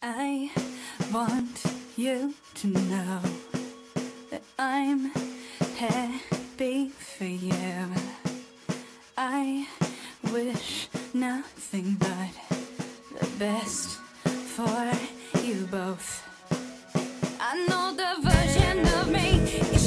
I want you to know that I'm happy for you. I wish nothing but the best for you both. I know the version of me.